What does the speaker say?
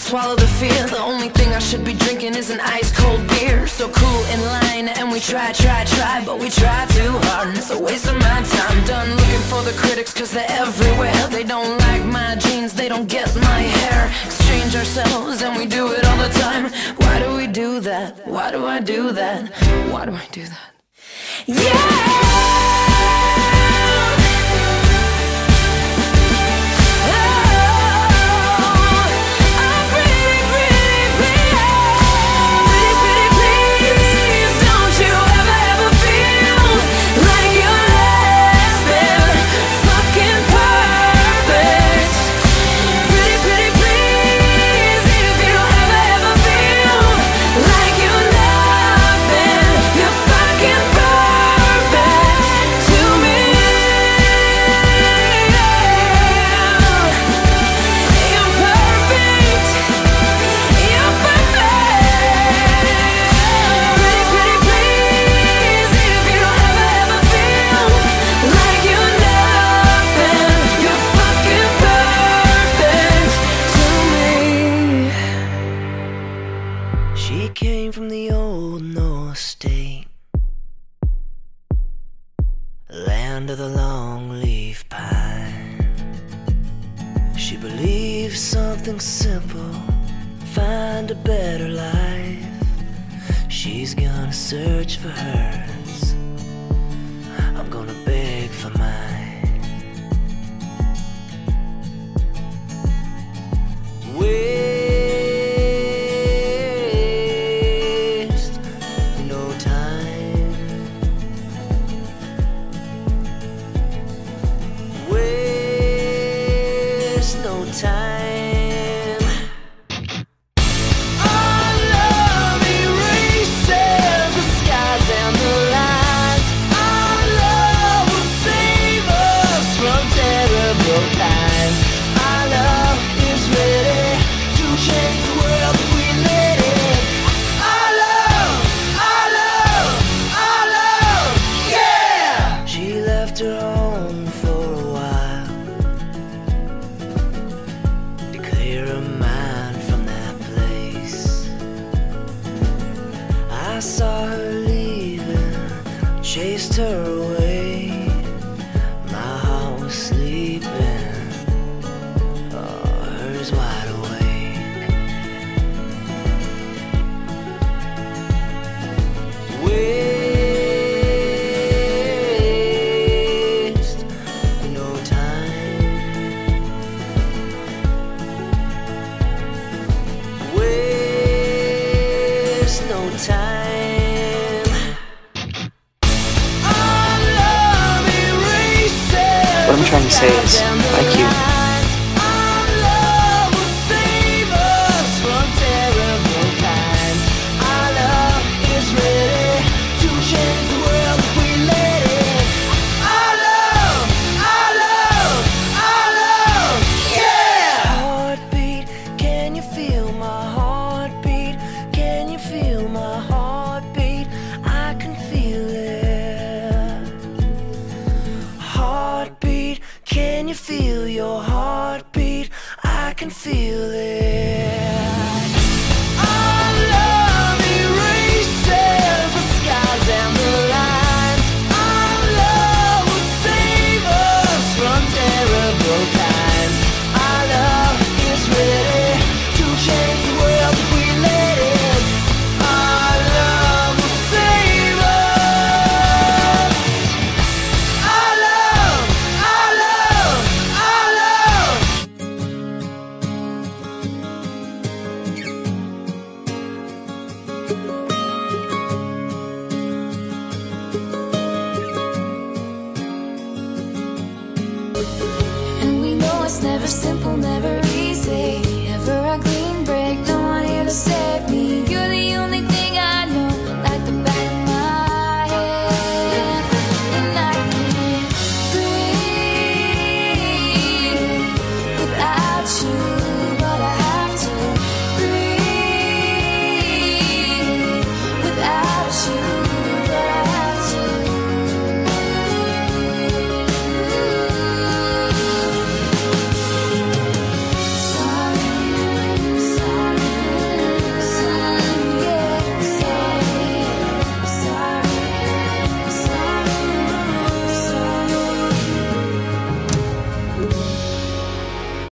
swallow the fear. The only thing I should be drinking is an ice cold beer. So cool in line, and we try, try, try, but we try too hard, and it's a waste of my time. Done looking for the critics, cause they're everywhere. They don't like my jeans, they don't get my hair. Exchange ourselves, and we do it all the time. Why do we do that? Why do I do that? Why do I do that? Like believes something simple, find a better life. She's gonna search for hers. I saw her leaving, chased her away. My heart was sleeping, oh, hers wide awake. Waste no time. Waste no time. says, like you. Can you feel your heartbeat? I can feel it And we know it's never simple, never